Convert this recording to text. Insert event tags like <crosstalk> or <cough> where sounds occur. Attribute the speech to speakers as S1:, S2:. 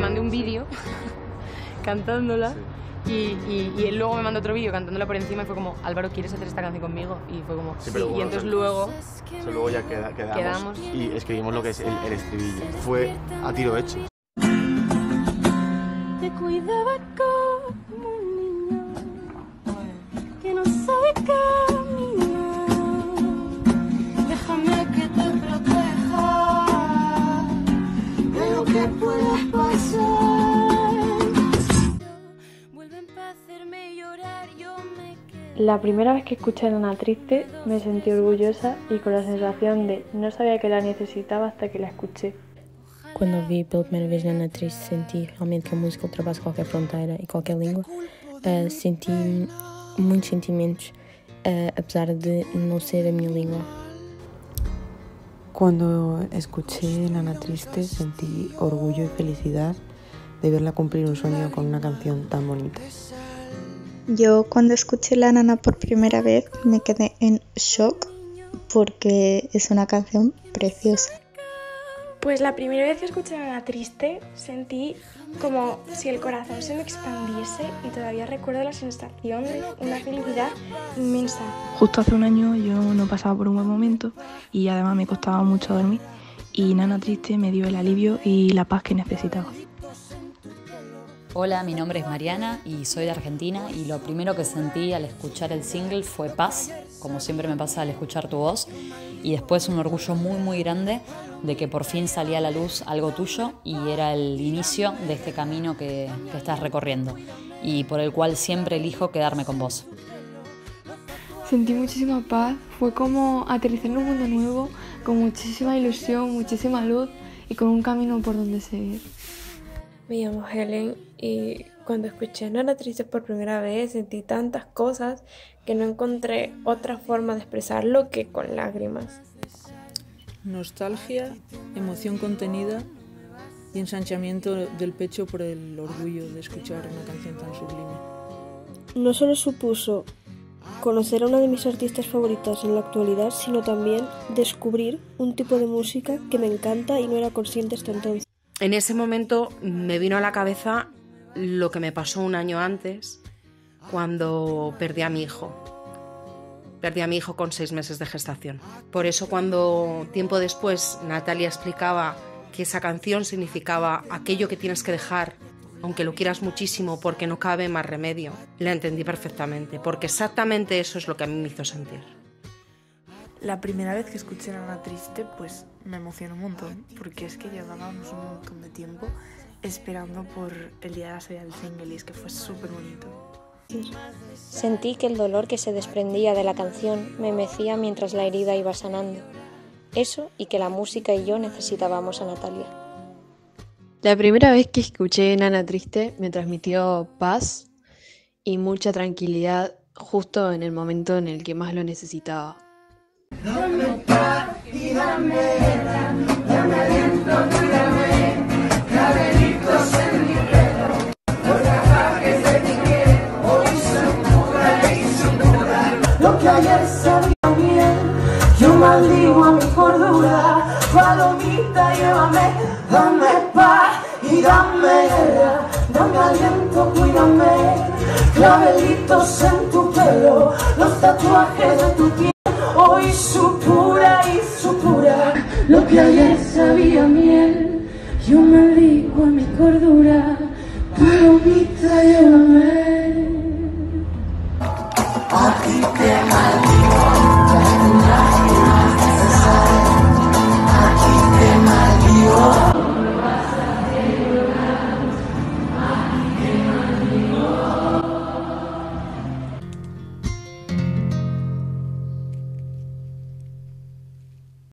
S1: Mandé un vídeo <laughs> cantándola y, y, y él luego me mandó otro vídeo cantándola por encima y fue como, Álvaro, ¿quieres hacer esta canción conmigo? Y fue como,
S2: Sí,
S1: sí.
S2: pero
S1: Y
S2: bueno,
S1: entonces
S2: o sea,
S1: luego,
S2: O sea, luego ya queda- quedamos,
S1: Quedamos.
S2: y escribimos lo que es el, el estribillo. Fue a tiro hecho.
S3: La primera vez que escuché a Nana Triste me sentí orgullosa y con la sensación de no sabía que la necesitaba hasta que la escuché.
S4: Quando vi pela primeira vez na Natriz, senti realmente que a música ultrapassa qualquer fronteira e qualquer língua. Uh, senti muitos sentimentos, uh, apesar de não ser a minha língua.
S5: Cuando escuché Nana Triste sentí orgullo y felicidad de verla cumplir un sueño con una canción tan bonita.
S6: Yo cuando escuché La Nana por primera vez me quedé en shock porque es una canción preciosa.
S7: Pues la primera vez que escuché a Nana Triste sentí como si el corazón se me expandiese y todavía recuerdo la sensación de una felicidad inmensa.
S8: Justo hace un año yo no pasaba por un buen momento y además me costaba mucho dormir y Nana Triste me dio el alivio y la paz que necesitaba.
S9: Hola, mi nombre es Mariana y soy de Argentina y lo primero que sentí al escuchar el single fue paz, como siempre me pasa al escuchar tu voz, y después un orgullo muy muy grande de que por fin salía a la luz algo tuyo y era el inicio de este camino que, que estás recorriendo y por el cual siempre elijo quedarme con vos.
S10: Sentí muchísima paz, fue como aterrizar en un mundo nuevo, con muchísima ilusión, muchísima luz y con un camino por donde seguir.
S11: Me llamo Helen y cuando escuché a Nana Triste por primera vez sentí tantas cosas que no encontré otra forma de expresarlo que con lágrimas.
S12: Nostalgia, emoción contenida y ensanchamiento del pecho por el orgullo de escuchar una canción tan sublime.
S13: No solo supuso conocer a una de mis artistas favoritas en la actualidad, sino también descubrir un tipo de música que me encanta y no era consciente hasta entonces.
S14: En ese momento me vino a la cabeza lo que me pasó un año antes cuando perdí a mi hijo. Perdí a mi hijo con seis meses de gestación. Por eso cuando tiempo después Natalia explicaba que esa canción significaba aquello que tienes que dejar, aunque lo quieras muchísimo porque no cabe más remedio, la entendí perfectamente, porque exactamente eso es lo que a mí me hizo sentir.
S15: La primera vez que escuché Nana Triste, pues me emocionó un montón, porque es que llevábamos un montón de tiempo esperando por el día de la salida del single y es que fue súper bonito.
S16: Sentí que el dolor que se desprendía de la canción me mecía mientras la herida iba sanando. Eso y que la música y yo necesitábamos a Natalia.
S17: La primera vez que escuché Nana Triste me transmitió paz y mucha tranquilidad justo en el momento en el que más lo necesitaba.
S18: Dame paz y dame dame aliento, cuídame, clavelitos en mi pelo, los gafajes de mi piel, hoy son pura y son pura. Lo que ayer sabía bien, yo maldigo a mi cordura, palomita llévame, dame paz y dame dame aliento, cuídame, clavelitos en tu pelo, los tatuajes de tu piel. Pura,